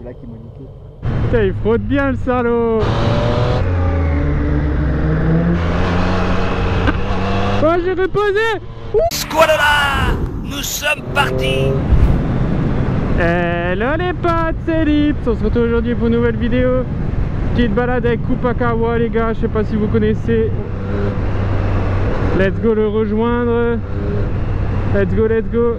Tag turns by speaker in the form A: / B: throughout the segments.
A: c'est là qui m'a niqué.
B: Putain, il fraude bien le salaud Oh, j'ai reposé
C: Squalala Nous sommes partis
B: Hello les potes, c'est Lips On se retrouve aujourd'hui pour une nouvelle vidéo. Petite balade avec Kupakawa les gars, je sais pas si vous connaissez. Let's go le rejoindre. Let's go, let's go.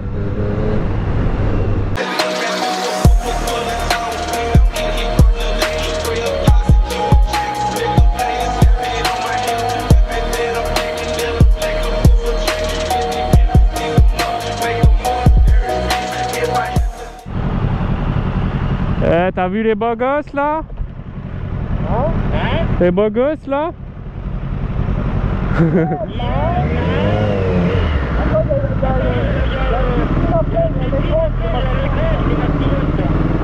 B: Eh, t'as vu les beaux gosses là?
A: Hein?
B: Les beaux gosses là?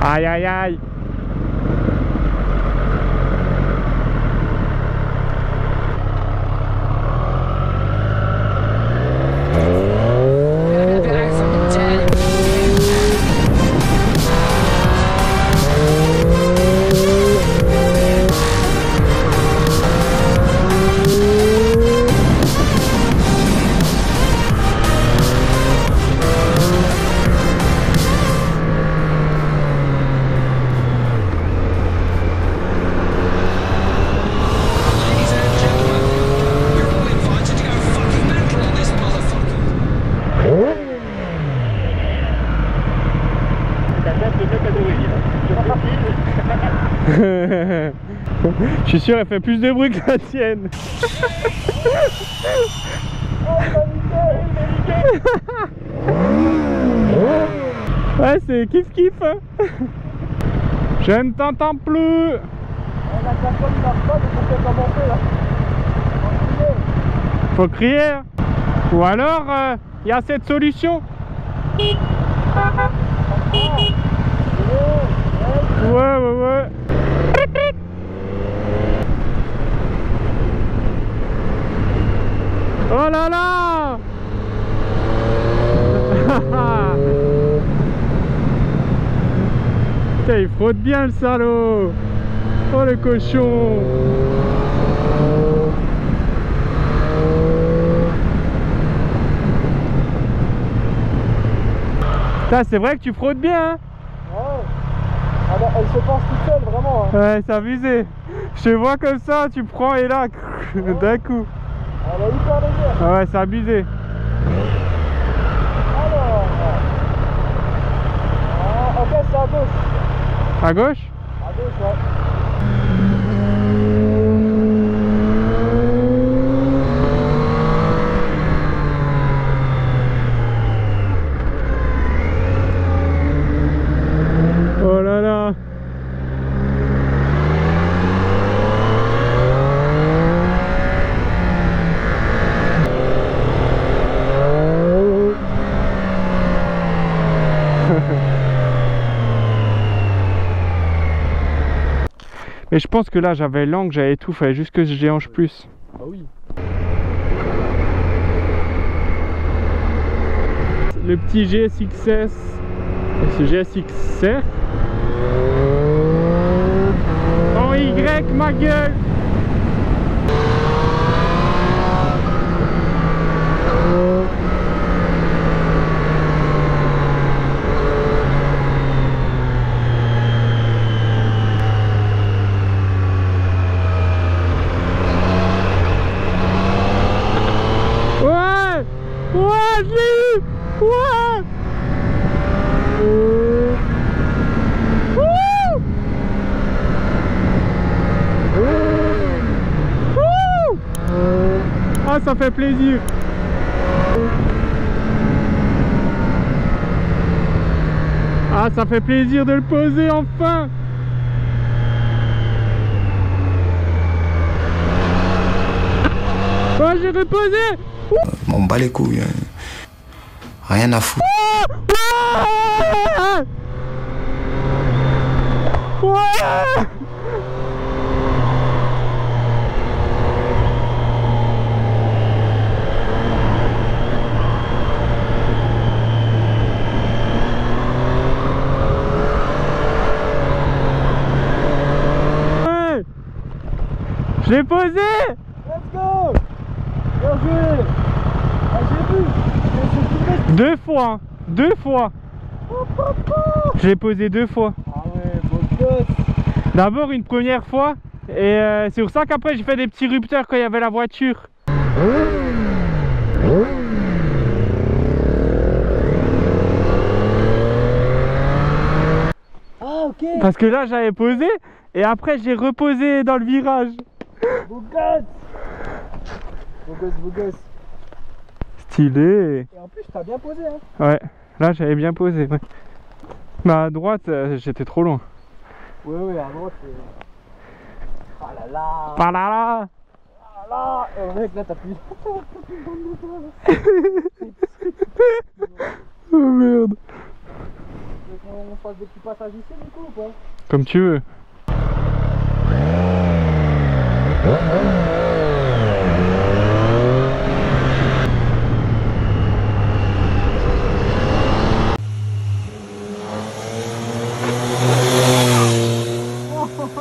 B: Aïe aïe aïe Je suis sûr elle fait plus de bruit que la tienne Ouais c'est kiff kiff hein. Je ne t'entends plus
A: faut
B: crier. Ou alors il y a cette solution Ouais ouais ouais Oh là là Putain il fraude bien le salaud. Oh le cochon. C'est vrai que tu fraudes bien hein.
A: Ouais. Elle, elle se pense toute seule, vraiment. hein.
B: Ouais c'est abusé Je te vois comme ça tu prends et là d'un coup
A: Elle est hyper légère.
B: Ah ouais c'est abusé
A: Alors. Ah, ok, c'est à gauche.
B: À gauche?
A: À gauche, ouais.
B: Oh là là Mais je pense que là j'avais l'angle, j'avais tout, fallait juste que je déhanche plus.
A: Bah oui.
B: Le petit GSXS, ce GSXR. En Y ma gueule Ouais Ouais, je l'ai eu Ouais Wouh Wouh Ah, ça fait plaisir Ah, ça fait plaisir de le poser enfin Oh, j'ai reposé
D: M'en bats les couilles. hein. Rien à foutre.
B: Ah Ouais Je l'ai posé
A: Let's go Bien joué Ah, j'ai vu.
B: Deux fois, hein. deux fois. Je l'ai posé deux fois.
A: Ah ouais, beau gosse
B: D'abord une première fois, et euh, c'est pour ça qu'après j'ai fait des petits rupteurs quand il y avait la voiture.
A: Ah, ok
B: Parce que là j'avais posé, et après j'ai reposé dans le virage.
A: Beau gosse Beau gosse, beau gosse
B: Stylé.
A: Et en plus, t'as bien posé, hein
B: Ouais, là j'avais bien posé. ouais. Mais à droite, euh, j'étais trop loin.
A: Ouais, ouais, à droite, c'est... Ah là là
B: Par là là
A: Ah là Oh mec, là, t'as plus...
B: Oh merde.
A: Qu'on fasse des petits passages ici, du coup, ou pas?
B: Comme tu veux.
A: Oh,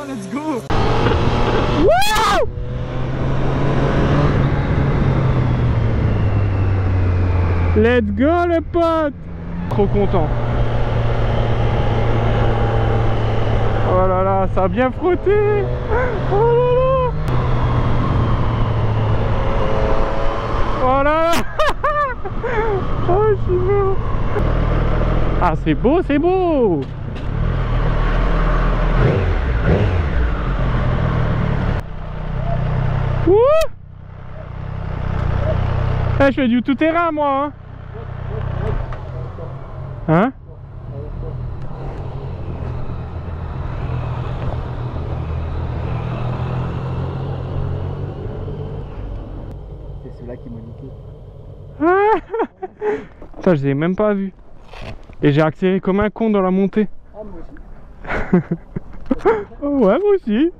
A: let's go.
B: Let's go le pote. Trop content. Oh là là, ça a bien frotté. Oh là là Oh là là Oh je suis beau Ah c'est beau, c'est beau. Wouh Eh, je fais du tout-terrain moi hein. Hein
A: C'est celui-là qui m'a niqué.
B: Je les ai même pas vu. Et j'ai accéléré comme un con dans la montée.
A: Ah, moi aussi
B: ouais, moi aussi.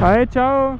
B: Allez, ciao